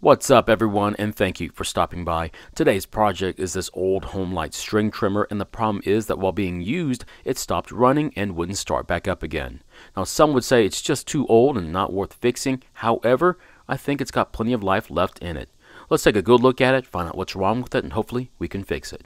What's up everyone and thank you for stopping by. Today's project is this old Homelite string trimmer and the problem is that while being used it stopped running and wouldn't start back up again. Now some would say it's just too old and not worth fixing, however I think it's got plenty of life left in it. Let's take a good look at it, find out what's wrong with it and hopefully we can fix it.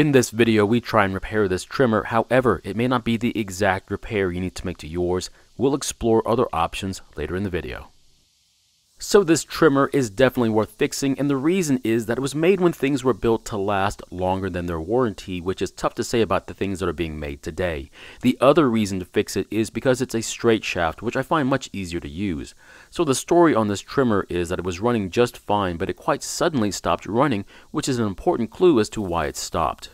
In this video, we try and repair this trimmer, however, it may not be the exact repair you need to make to yours. We'll explore other options later in the video. So this trimmer is definitely worth fixing and the reason is that it was made when things were built to last longer than their warranty which is tough to say about the things that are being made today. The other reason to fix it is because it's a straight shaft which I find much easier to use. So the story on this trimmer is that it was running just fine but it quite suddenly stopped running which is an important clue as to why it stopped.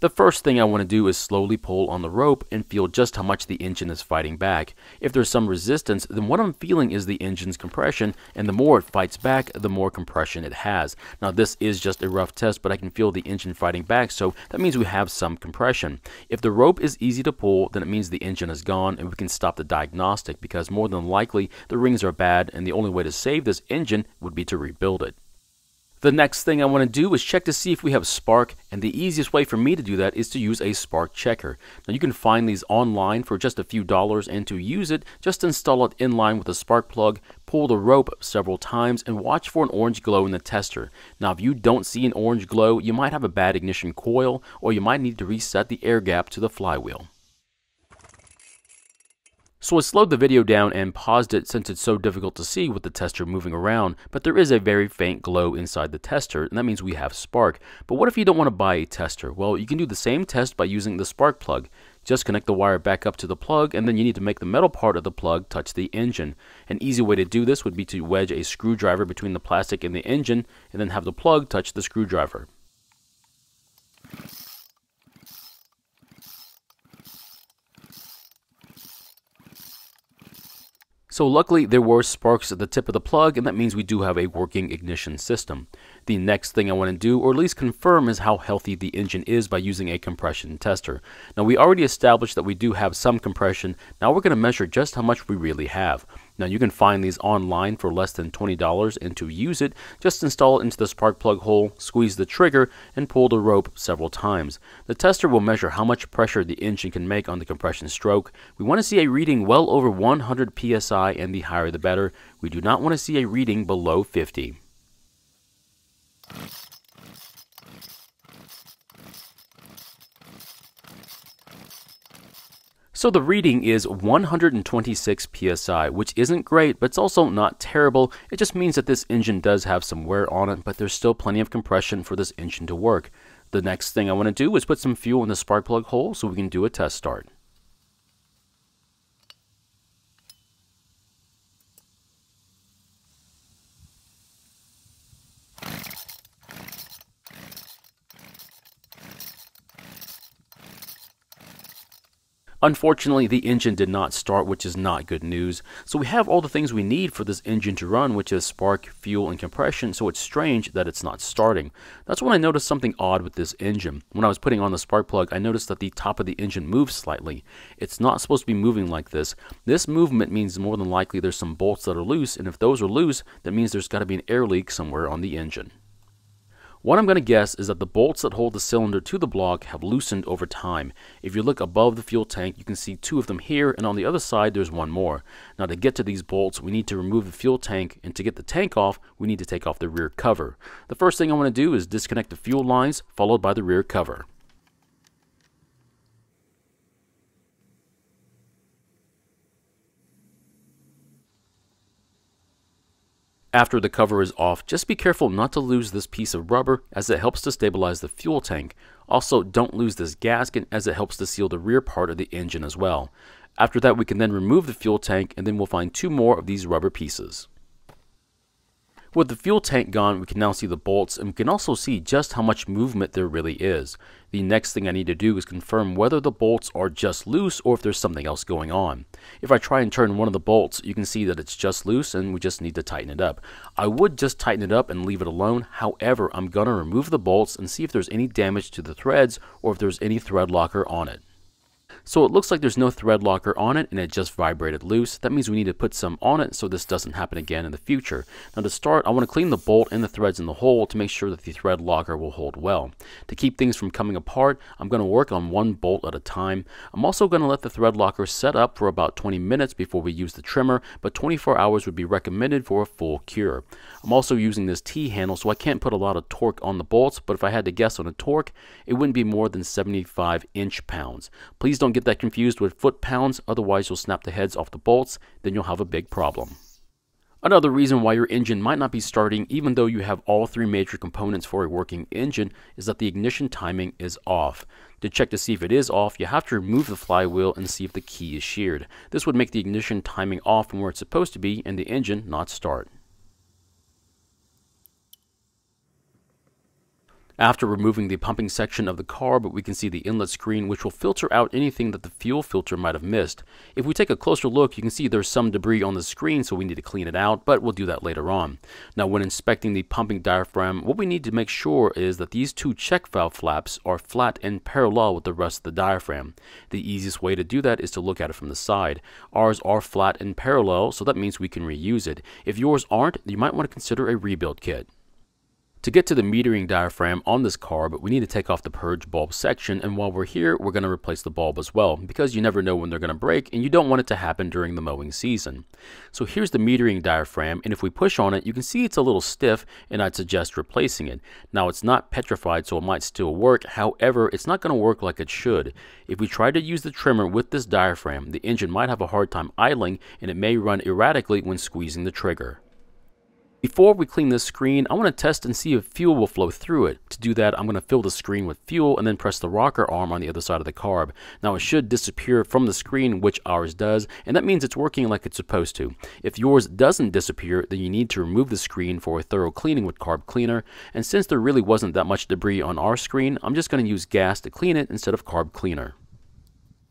The first thing I want to do is slowly pull on the rope and feel just how much the engine is fighting back. If there's some resistance, then what I'm feeling is the engine's compression, and the more it fights back, the more compression it has. Now this is just a rough test, but I can feel the engine fighting back, so that means we have some compression. If the rope is easy to pull, then it means the engine is gone, and we can stop the diagnostic, because more than likely the rings are bad, and the only way to save this engine would be to rebuild it. The next thing I want to do is check to see if we have Spark, and the easiest way for me to do that is to use a Spark checker. Now you can find these online for just a few dollars, and to use it, just install it in line with a spark plug, pull the rope several times, and watch for an orange glow in the tester. Now if you don't see an orange glow, you might have a bad ignition coil, or you might need to reset the air gap to the flywheel. So I slowed the video down and paused it since it's so difficult to see with the tester moving around, but there is a very faint glow inside the tester, and that means we have spark. But what if you don't want to buy a tester? Well, you can do the same test by using the spark plug. Just connect the wire back up to the plug, and then you need to make the metal part of the plug touch the engine. An easy way to do this would be to wedge a screwdriver between the plastic and the engine, and then have the plug touch the screwdriver. So luckily there were sparks at the tip of the plug and that means we do have a working ignition system. The next thing I want to do, or at least confirm, is how healthy the engine is by using a compression tester. Now we already established that we do have some compression, now we're going to measure just how much we really have. Now you can find these online for less than $20 and to use it, just install it into the spark plug hole, squeeze the trigger, and pull the rope several times. The tester will measure how much pressure the engine can make on the compression stroke. We want to see a reading well over 100 psi and the higher the better. We do not want to see a reading below 50. So the reading is 126 psi, which isn't great, but it's also not terrible. It just means that this engine does have some wear on it, but there's still plenty of compression for this engine to work. The next thing I want to do is put some fuel in the spark plug hole so we can do a test start. Unfortunately, the engine did not start, which is not good news. So we have all the things we need for this engine to run, which is spark, fuel, and compression, so it's strange that it's not starting. That's when I noticed something odd with this engine. When I was putting on the spark plug, I noticed that the top of the engine moves slightly. It's not supposed to be moving like this. This movement means more than likely there's some bolts that are loose, and if those are loose, that means there's got to be an air leak somewhere on the engine. What I'm going to guess is that the bolts that hold the cylinder to the block have loosened over time. If you look above the fuel tank, you can see two of them here, and on the other side, there's one more. Now to get to these bolts, we need to remove the fuel tank, and to get the tank off, we need to take off the rear cover. The first thing I want to do is disconnect the fuel lines, followed by the rear cover. After the cover is off, just be careful not to lose this piece of rubber as it helps to stabilize the fuel tank. Also, don't lose this gasket as it helps to seal the rear part of the engine as well. After that, we can then remove the fuel tank and then we'll find two more of these rubber pieces. With the fuel tank gone, we can now see the bolts and we can also see just how much movement there really is. The next thing I need to do is confirm whether the bolts are just loose or if there's something else going on. If I try and turn one of the bolts, you can see that it's just loose and we just need to tighten it up. I would just tighten it up and leave it alone, however, I'm going to remove the bolts and see if there's any damage to the threads or if there's any thread locker on it. So it looks like there's no thread locker on it and it just vibrated loose. That means we need to put some on it so this doesn't happen again in the future. Now to start, I want to clean the bolt and the threads in the hole to make sure that the thread locker will hold well. To keep things from coming apart, I'm going to work on one bolt at a time. I'm also going to let the thread locker set up for about 20 minutes before we use the trimmer, but 24 hours would be recommended for a full cure. I'm also using this T-handle so I can't put a lot of torque on the bolts, but if I had to guess on a torque, it wouldn't be more than 75 inch-pounds. Please don't get that confused with foot-pounds, otherwise you'll snap the heads off the bolts, then you'll have a big problem. Another reason why your engine might not be starting even though you have all three major components for a working engine is that the ignition timing is off. To check to see if it is off, you have to remove the flywheel and see if the key is sheared. This would make the ignition timing off from where it's supposed to be and the engine not start. After removing the pumping section of the carb, we can see the inlet screen which will filter out anything that the fuel filter might have missed. If we take a closer look, you can see there's some debris on the screen so we need to clean it out, but we'll do that later on. Now when inspecting the pumping diaphragm, what we need to make sure is that these two check valve flaps are flat and parallel with the rest of the diaphragm. The easiest way to do that is to look at it from the side. Ours are flat and parallel, so that means we can reuse it. If yours aren't, you might want to consider a rebuild kit. To get to the metering diaphragm on this carb, but we need to take off the purge bulb section, and while we're here, we're going to replace the bulb as well, because you never know when they're going to break, and you don't want it to happen during the mowing season. So here's the metering diaphragm, and if we push on it, you can see it's a little stiff, and I'd suggest replacing it. Now, it's not petrified, so it might still work, however, it's not going to work like it should. If we try to use the trimmer with this diaphragm, the engine might have a hard time idling, and it may run erratically when squeezing the trigger. Before we clean this screen, I want to test and see if fuel will flow through it. To do that, I'm going to fill the screen with fuel and then press the rocker arm on the other side of the carb. Now it should disappear from the screen, which ours does, and that means it's working like it's supposed to. If yours doesn't disappear, then you need to remove the screen for a thorough cleaning with carb cleaner, and since there really wasn't that much debris on our screen, I'm just going to use gas to clean it instead of carb cleaner.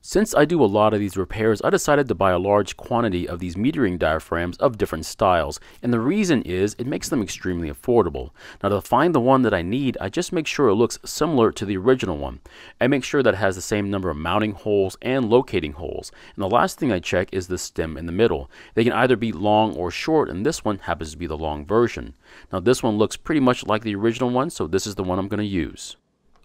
Since I do a lot of these repairs, I decided to buy a large quantity of these metering diaphragms of different styles, and the reason is it makes them extremely affordable. Now to find the one that I need, I just make sure it looks similar to the original one. I make sure that it has the same number of mounting holes and locating holes, and the last thing I check is the stem in the middle. They can either be long or short, and this one happens to be the long version. Now this one looks pretty much like the original one, so this is the one I'm going to use.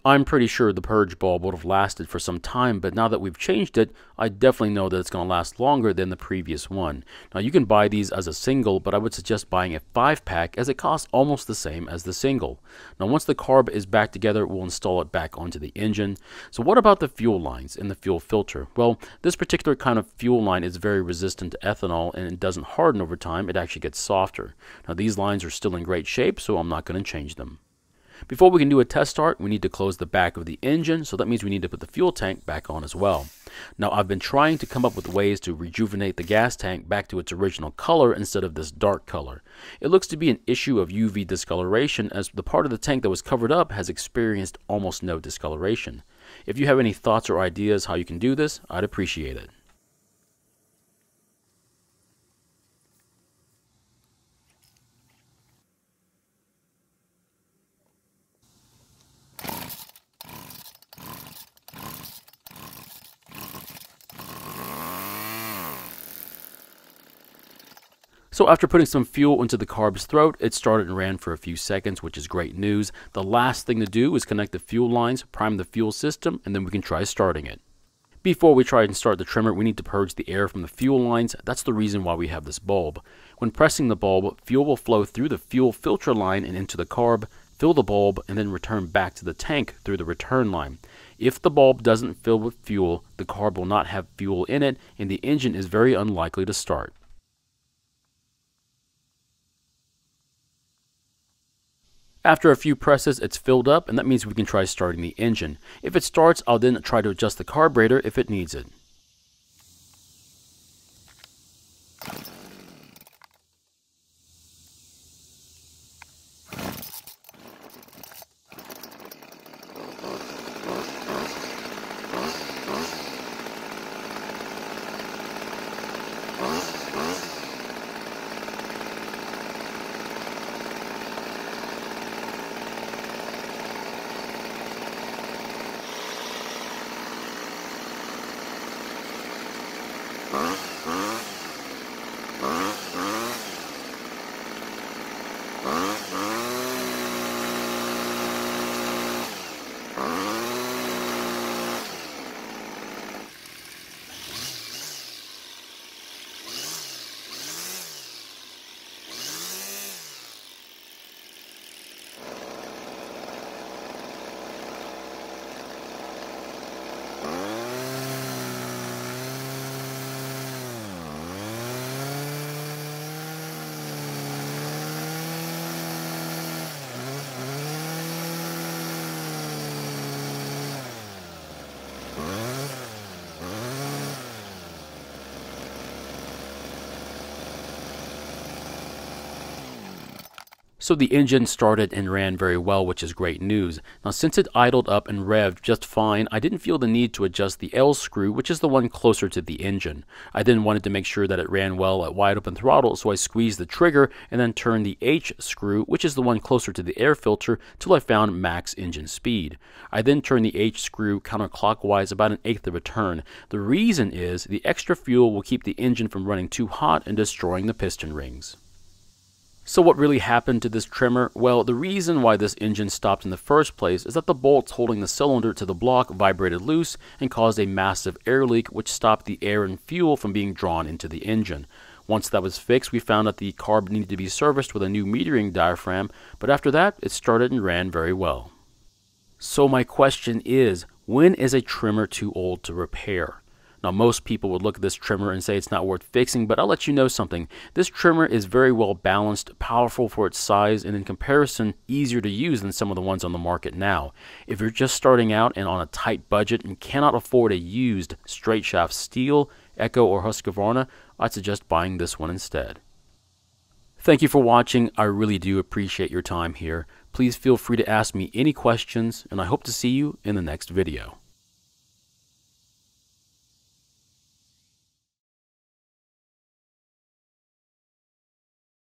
I'm pretty sure the purge bulb would have lasted for some time, but now that we've changed it, I definitely know that it's going to last longer than the previous one. Now you can buy these as a single, but I would suggest buying a 5-pack as it costs almost the same as the single. Now once the carb is back together, we'll install it back onto the engine. So what about the fuel lines and the fuel filter? Well, this particular kind of fuel line is very resistant to ethanol and it doesn't harden over time, it actually gets softer. Now these lines are still in great shape, so I'm not going to change them. Before we can do a test start, we need to close the back of the engine, so that means we need to put the fuel tank back on as well. Now, I've been trying to come up with ways to rejuvenate the gas tank back to its original color instead of this dark color. It looks to be an issue of UV discoloration as the part of the tank that was covered up has experienced almost no discoloration. If you have any thoughts or ideas how you can do this, I'd appreciate it. So after putting some fuel into the carb's throat, it started and ran for a few seconds, which is great news. The last thing to do is connect the fuel lines, prime the fuel system, and then we can try starting it. Before we try and start the trimmer, we need to purge the air from the fuel lines. That's the reason why we have this bulb. When pressing the bulb, fuel will flow through the fuel filter line and into the carb, fill the bulb, and then return back to the tank through the return line. If the bulb doesn't fill with fuel, the carb will not have fuel in it, and the engine is very unlikely to start. After a few presses, it's filled up, and that means we can try starting the engine. If it starts, I'll then try to adjust the carburetor if it needs it. So the engine started and ran very well, which is great news. Now since it idled up and revved just fine, I didn't feel the need to adjust the L screw, which is the one closer to the engine. I then wanted to make sure that it ran well at wide open throttle, so I squeezed the trigger and then turned the H screw, which is the one closer to the air filter, till I found max engine speed. I then turned the H screw counterclockwise about an eighth of a turn. The reason is the extra fuel will keep the engine from running too hot and destroying the piston rings. So what really happened to this trimmer? Well, the reason why this engine stopped in the first place is that the bolts holding the cylinder to the block vibrated loose and caused a massive air leak which stopped the air and fuel from being drawn into the engine. Once that was fixed, we found that the carb needed to be serviced with a new metering diaphragm, but after that, it started and ran very well. So my question is, when is a trimmer too old to repair? Now, most people would look at this trimmer and say it's not worth fixing, but I'll let you know something. This trimmer is very well balanced, powerful for its size, and in comparison, easier to use than some of the ones on the market now. If you're just starting out and on a tight budget and cannot afford a used straight shaft Stihl, Echo, or Husqvarna, I'd suggest buying this one instead. Thank you for watching. I really do appreciate your time here. Please feel free to ask me any questions, and I hope to see you in the next video.